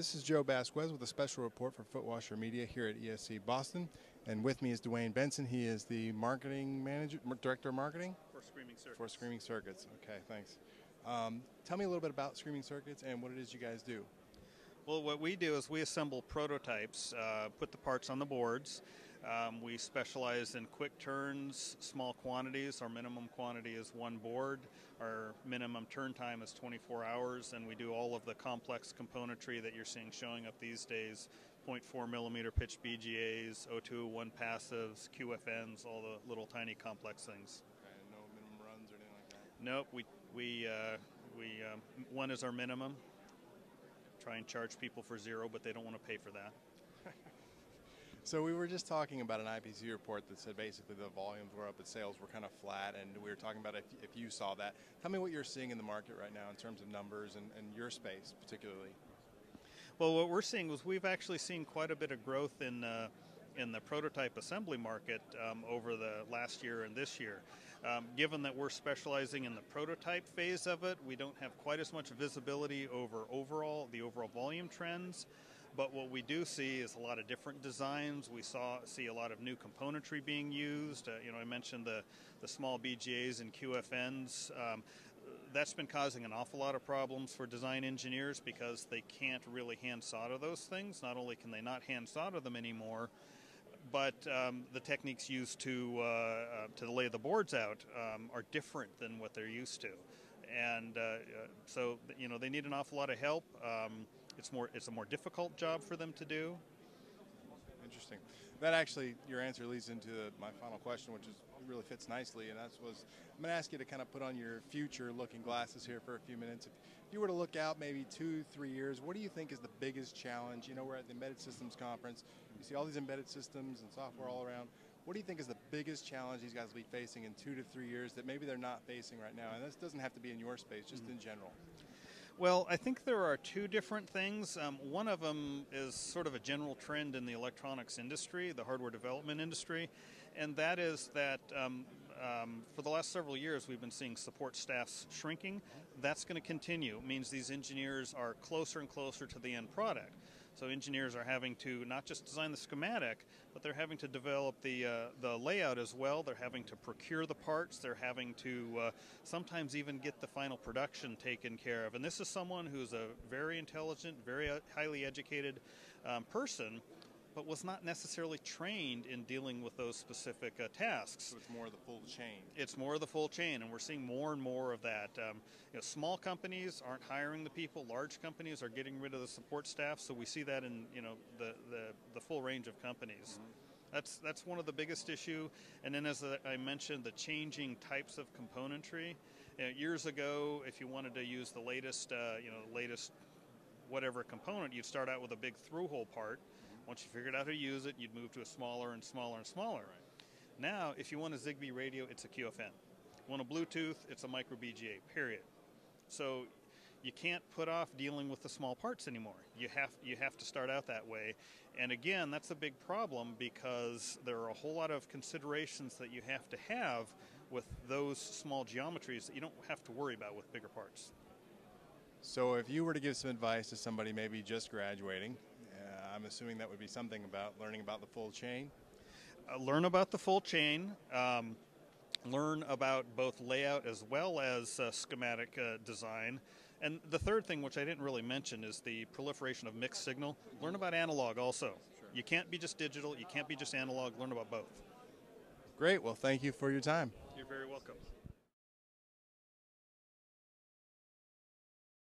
This is Joe Basquez with a special report for Footwasher Media here at ESC Boston. And with me is Duane Benson. He is the marketing manager, director of marketing for Screaming Circuits. for Screaming Circuits. Okay, thanks. Um, tell me a little bit about Screaming Circuits and what it is you guys do. Well, what we do is we assemble prototypes, uh, put the parts on the boards. Um, we specialize in quick turns, small quantities. Our minimum quantity is one board. Our minimum turn time is 24 hours, and we do all of the complex componentry that you're seeing showing up these days 0.4 millimeter pitch BGAs, 0201 passives, QFNs, all the little tiny complex things. Okay, no minimum runs or anything like that? Nope, we, we, uh, we um, one is our minimum. Try and charge people for zero, but they don't want to pay for that. So we were just talking about an IPC report that said basically the volumes were up, but sales were kind of flat, and we were talking about if, if you saw that. Tell me what you're seeing in the market right now in terms of numbers and, and your space particularly. Well, what we're seeing was we've actually seen quite a bit of growth in uh, in the prototype assembly market um, over the last year and this year. Um, given that we're specializing in the prototype phase of it, we don't have quite as much visibility over overall the overall volume trends. But what we do see is a lot of different designs. We saw see a lot of new componentry being used. Uh, you know, I mentioned the the small BGAs and QFNs. Um, that's been causing an awful lot of problems for design engineers because they can't really hand solder those things. Not only can they not hand solder them anymore, but um, the techniques used to uh, uh, to lay the boards out um, are different than what they're used to, and uh, uh so you know they need an awful lot of help. Um, it's more it's a more difficult job for them to do. Interesting. That actually, your answer leads into my final question, which is really fits nicely, and that was I'm going to ask you to kind of put on your future-looking glasses here for a few minutes. If you were to look out maybe two, three years, what do you think is the biggest challenge? You know, we're at the Embedded Systems Conference. You see all these embedded systems and software all around. What do you think is the biggest challenge these guys will be facing in two to three years that maybe they're not facing right now? And this doesn't have to be in your space, just mm-hmm. in general. Well, I think there are two different things. Um, one of them is sort of a general trend in the electronics industry, the hardware development industry, and that is that um, um, for the last several years we've been seeing support staffs shrinking. That's going to continue. It means these engineers are closer and closer to the end product. So engineers are having to not just design the schematic, but they're having to develop the uh, the layout as well. They're having to procure the parts. They're having to uh, sometimes even get the final production taken care of. And this is someone who's a very intelligent, very uh, highly educated um, person but was not necessarily trained in dealing with those specific uh, tasks. So it's more of the full chain. It's more of the full chain, and we're seeing more and more of that. Um, you know, small companies aren't hiring the people; large companies are getting rid of the support staff. So we see that in you know the the, the full range of companies. Mm-hmm. That's that's one of the biggest issue. And then, as I mentioned, the changing types of componentry. You know, years ago, if you wanted to use the latest, uh, you know, the latest whatever component, you'd start out with a big through-hole part once you figured out how to use it, you'd move to a smaller and smaller and smaller. Right. Now, if you want a Zigbee radio, it's a QFN. You want a Bluetooth, it's a micro BGA, period. So you can't put off dealing with the small parts anymore. You have you have to start out that way. And again, that's a big problem because there are a whole lot of considerations that you have to have with those small geometries that you don't have to worry about with bigger parts. So if you were to give some advice to somebody maybe just graduating I'm assuming that would be something about learning about the full chain. Uh, learn about the full chain. Um, learn about both layout as well as uh, schematic uh, design. And the third thing, which I didn't really mention, is the proliferation of mixed signal. Learn about analog also. Sure. You can't be just digital, you can't be just analog, learn about both. Great, well, thank you for your time.